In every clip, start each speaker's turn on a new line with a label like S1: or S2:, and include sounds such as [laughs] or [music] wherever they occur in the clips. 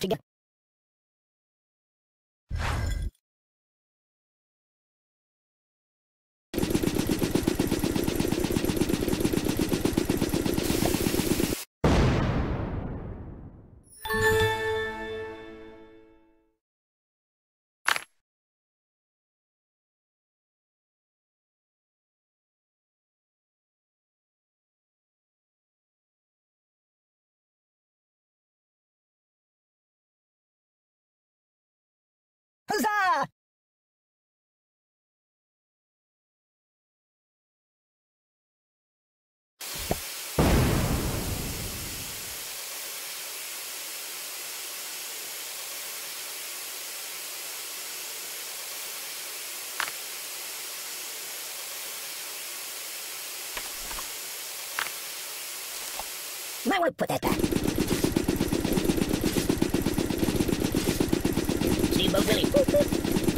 S1: together. Might want to put that back. Steamboat Willie.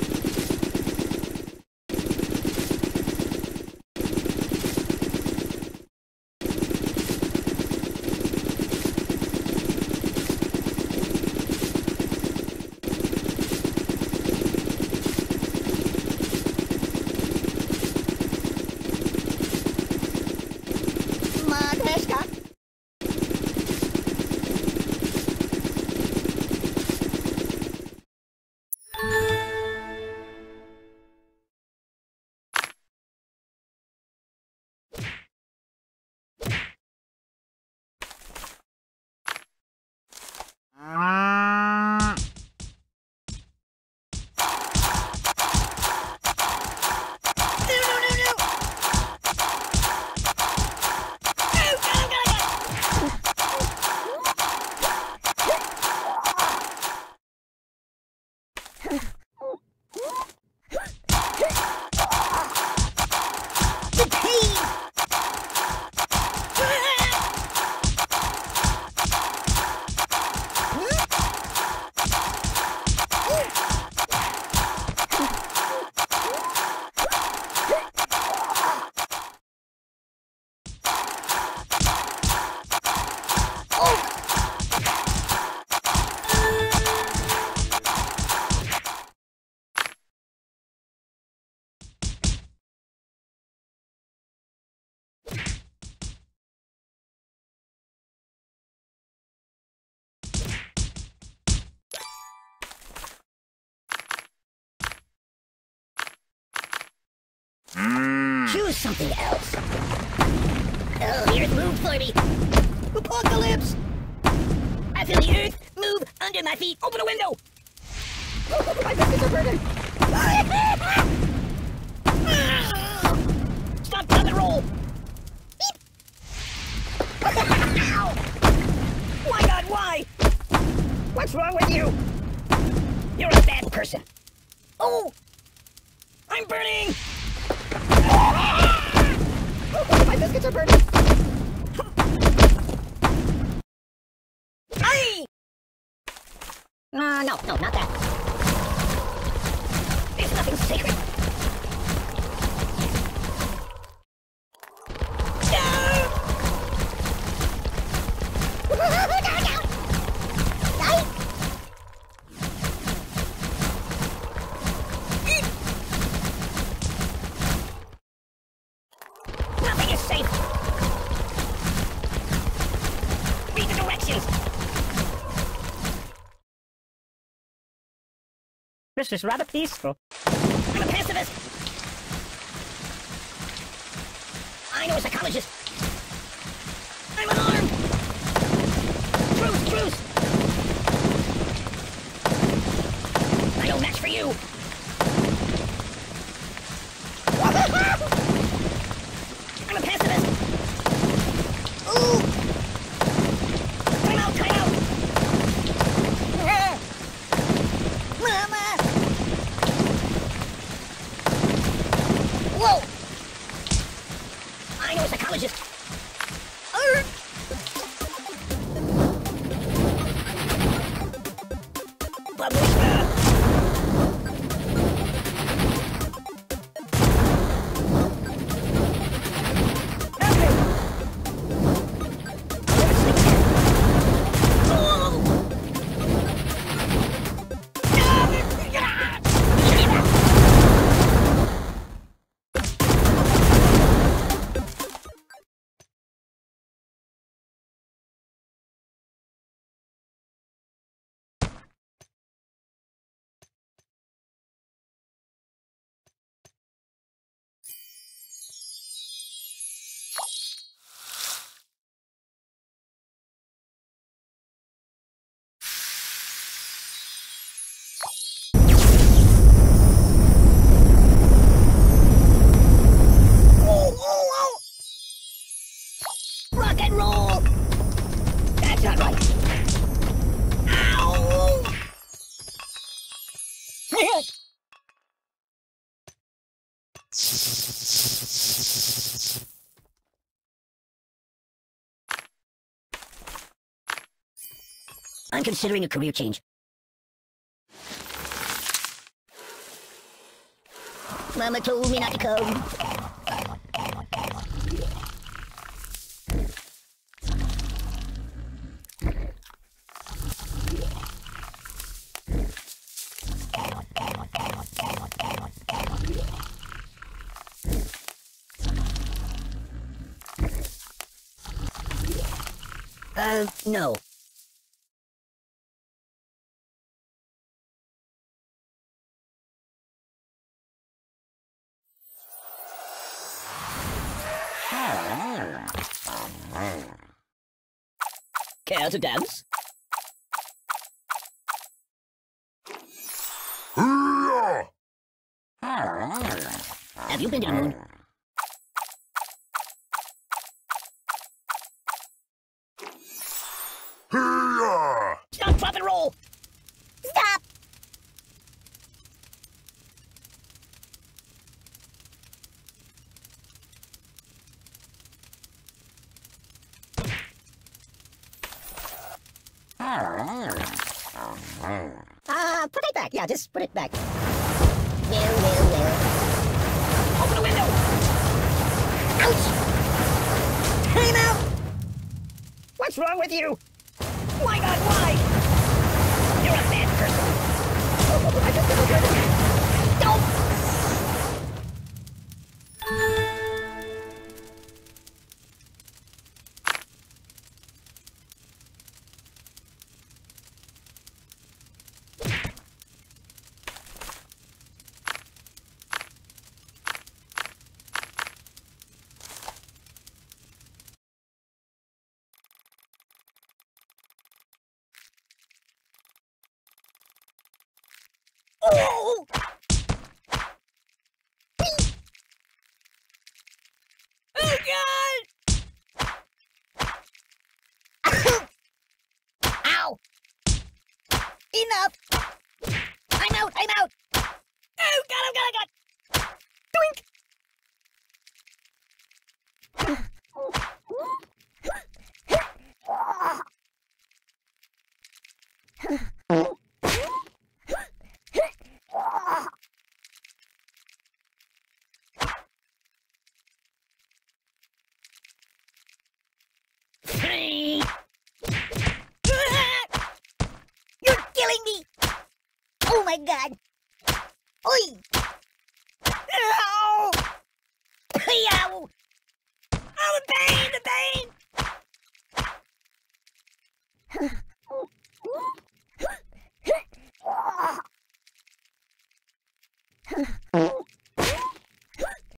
S1: Hmm. Choose something else. Oh, the earth moved for me. Apocalypse! I feel the earth move under my feet. Open a window! Oh, [laughs] my biscuits are burning! [laughs] Stop, stop, and roll! My [laughs] God, why? What's wrong with you? You're a bad person. Oh! I'm burning! My biscuits are burning! Aye! No, uh, no, no, not that. There's nothing sacred. This is rather peaceful. I'm a pacifist! I know a psychologist! I'm unarmed! Truce, truce! I don't match for you! I'm considering a career change. Mama told me not to come. Uh, no. Care to dance? Have you been to the moon drop, and roll! Stop! Ah, put it back. Yeah, just put it back. Well, well, well. Open the window! Ouch! Time out! What's wrong with you? My God, why? You're a bad Oh! God! Enough! I'm out! I'm out! Oh, God! Oh, God! Oh, God! Doink! You're killing me! Oh my god! Oi! Ow! Ow! Oh,